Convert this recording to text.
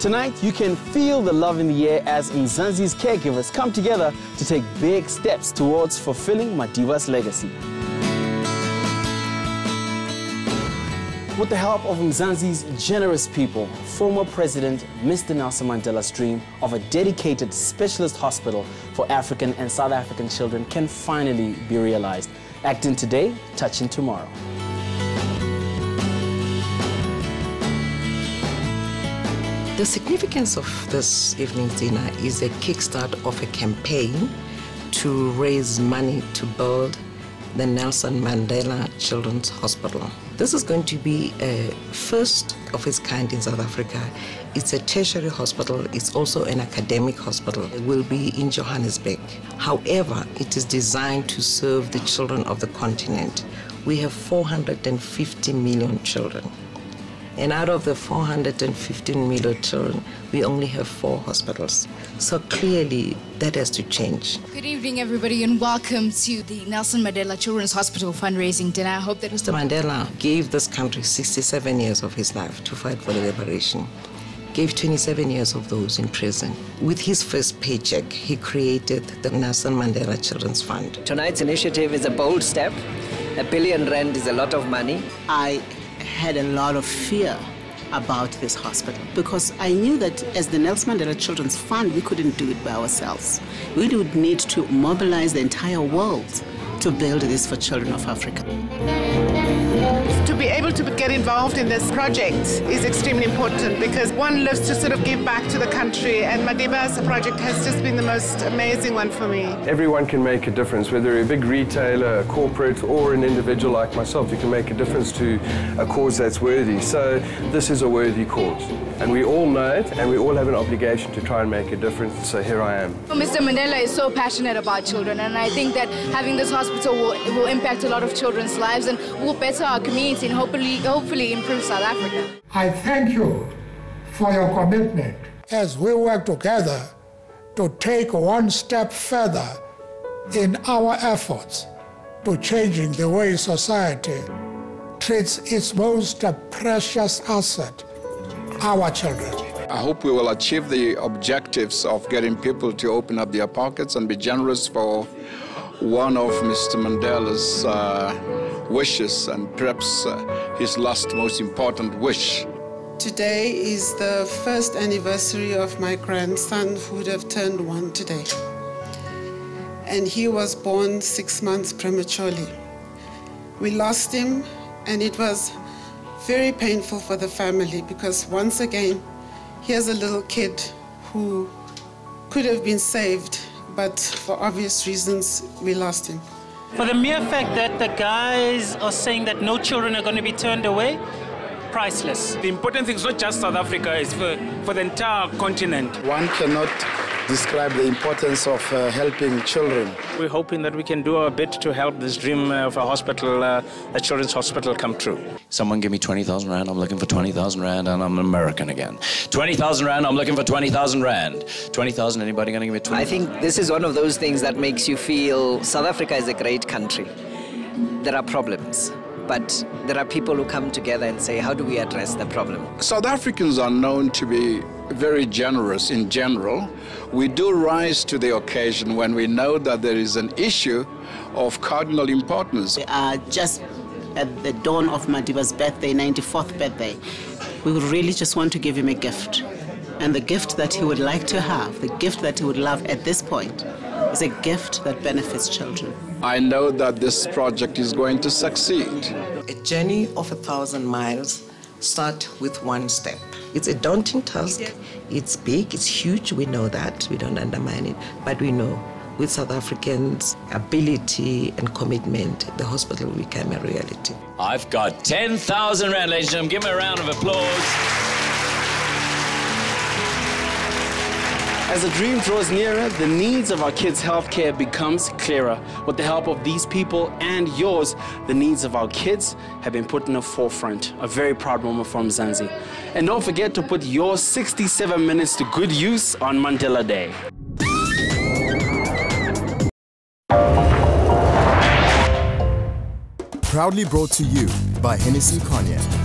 Tonight, you can feel the love in the air as Mzansi's caregivers come together to take big steps towards fulfilling Madiba's legacy. With the help of Mzansi's generous people, former President Mr. Nelson Mandela's dream of a dedicated specialist hospital for African and South African children can finally be realized. Acting today, touching tomorrow. The significance of this evening's dinner is a kickstart of a campaign to raise money to build the Nelson Mandela Children's Hospital. This is going to be a first of its kind in South Africa. It's a tertiary hospital. It's also an academic hospital. It will be in Johannesburg. However, it is designed to serve the children of the continent. We have 450 million children. And out of the 415 million children, we only have four hospitals. So clearly, that has to change. Good evening, everybody, and welcome to the Nelson Mandela Children's Hospital fundraising dinner. I hope that Mr. Mandela gave this country 67 years of his life to fight for the liberation. Gave 27 years of those in prison. With his first paycheck, he created the Nelson Mandela Children's Fund. Tonight's initiative is a bold step. A billion rand is a lot of money. I had a lot of fear about this hospital because I knew that as the Nelson Mandela Children's Fund, we couldn't do it by ourselves. We would need to mobilize the entire world to build this for children of Africa. To able to get involved in this project is extremely important because one lives to sort of give back to the country and Madiba's project has just been the most amazing one for me. Everyone can make a difference, whether you're a big retailer, a corporate or an individual like myself, you can make a difference to a cause that's worthy. So this is a worthy cause and we all know it and we all have an obligation to try and make a difference, so here I am. Mr. Mandela is so passionate about children and I think that having this hospital will, will impact a lot of children's lives and will better our community and hopefully, hopefully improve South Africa. I thank you for your commitment as we work together to take one step further in our efforts to changing the way society treats its most precious asset, our children. I hope we will achieve the objectives of getting people to open up their pockets and be generous for one of Mr. Mandela's uh, wishes and perhaps uh, his last most important wish. Today is the first anniversary of my grandson who would have turned one today. And he was born six months prematurely. We lost him and it was very painful for the family because once again, here's a little kid who could have been saved, but for obvious reasons, we lost him. For the mere fact that the guys are saying that no children are going to be turned away, priceless. The important thing is not just South Africa, it's for, for the entire continent. One cannot describe the importance of uh, helping children. We're hoping that we can do our bit to help this dream of a hospital, uh, a children's hospital, come true. Someone give me 20,000 Rand, I'm looking for 20,000 Rand, and I'm an American again. 20,000 Rand, I'm looking for 20,000 Rand. 20,000, anybody gonna give me 20? I think this is one of those things that makes you feel South Africa is a great country. There are problems but there are people who come together and say, how do we address the problem? South Africans are known to be very generous in general. We do rise to the occasion when we know that there is an issue of cardinal importance. We are just at the dawn of Madiba's birthday, 94th birthday. We would really just want to give him a gift. And the gift that he would like to have, the gift that he would love at this point, is a gift that benefits children. I know that this project is going to succeed. A journey of a thousand miles starts with one step. It's a daunting task. It's big, it's huge, we know that. We don't undermine it, but we know with South Africans' ability and commitment, the hospital will become a reality. I've got 10,000 Rand, ladies and gentlemen. Give me a round of applause. As the dream draws nearer, the needs of our kids' healthcare becomes clearer. With the help of these people and yours, the needs of our kids have been put in the forefront. A very proud moment from Mzansi. And don't forget to put your 67 minutes to good use on Mandela Day. Proudly brought to you by Hennessy Cognac.